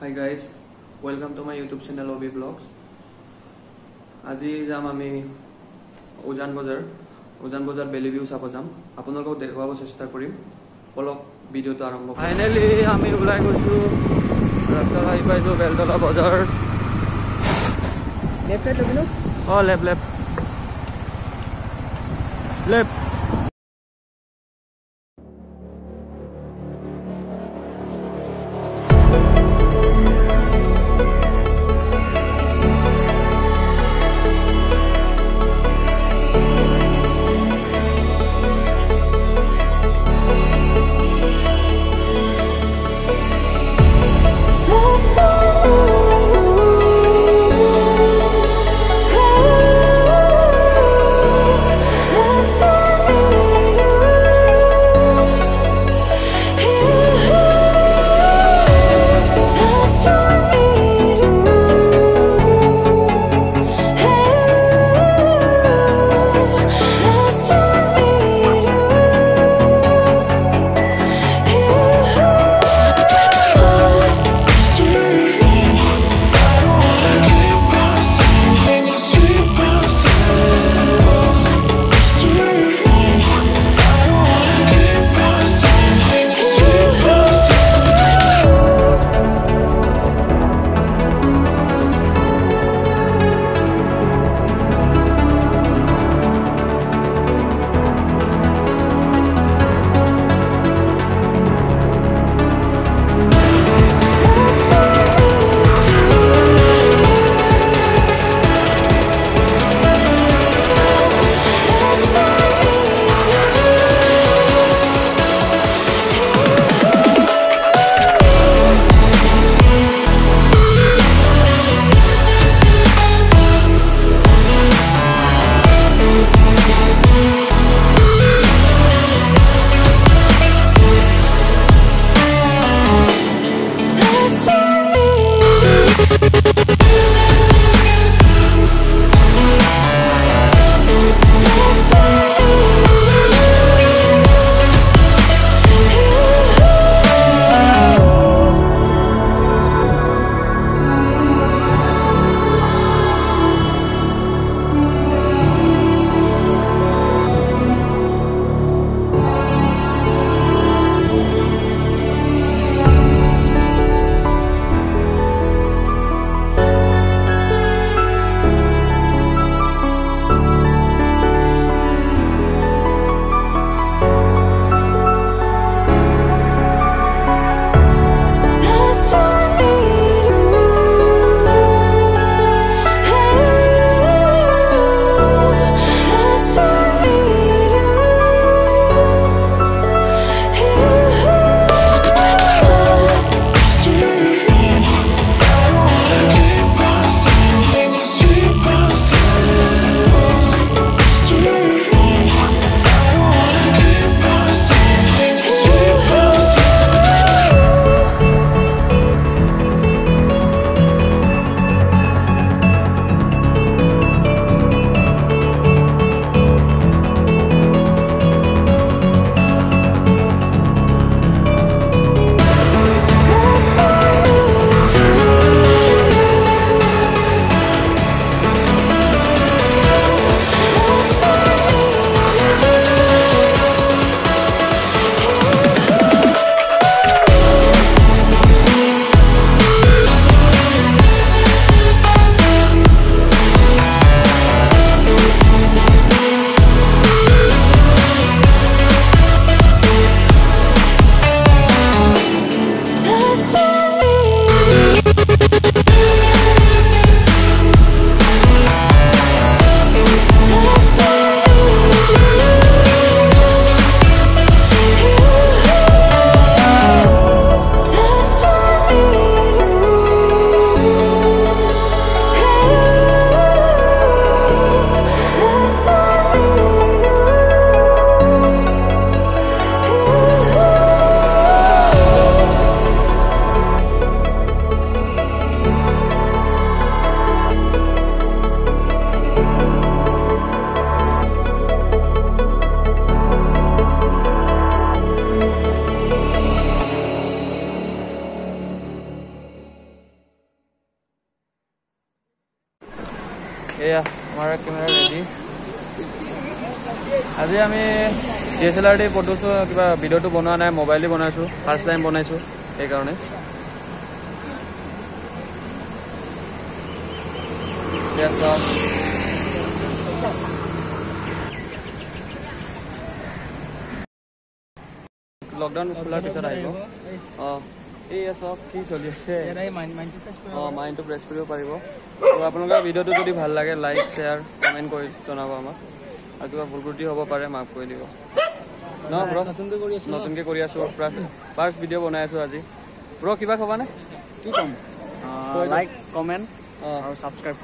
Hi guys welcome to my YouTube channel Abhi vlogs আজি যাম আমি উজান বজাৰ। উজান বজাৰ বেলি ভিউ চাব যাম। আপোনালোকক দেখুৱাব চেষ্টা কৰিম। অলপ ভিডিঅ'টো আৰম্ভ ফাইনেলি আমি ওলাই গৈছোঁ। ৰাস্তাত আহি পাইছোঁ বেলতলা বজাৰ। লেফ্ট অঁ left left left camera ready আজি আমি ডি এছ এল আৰ দি ফটোছো কিবা ভিডিঅ'টো বনোৱা নাই মোবাইল দি বনাইছোঁ ফাৰ্ষ্ট টাইম বনাইছোঁ সেইকাৰণে লকডাউন খোলাৰ পিছত আহিব অঁ এয়া চাওক কি চলি আছে? অঁ মাইণ্ডটো প্ৰেছ কৰিব পাৰিব। ত' আপোনালোকৰ ভিডিঅ'টো যদি ভাল লাগে লাইক শ্বেয়াৰ কমেণ্ট কৰি জনাব আমাক। আৰু কিবা ভুল ত্ৰুটি হ'ব পাৰে মাফ কৰি দিব। ন ব্ৰ নতুনকৈ কৰি আছো নতুনকৈ কৰি আছোঁ ফাৰ্ষ্ট ভিডিঅ' বনাই আছোঁ আজি। ব্ৰ কিবা ক'বানে? কি ক'ম? লাইক কমেণ্ট অঁ। আৰু ছাবস্ক্ৰাইব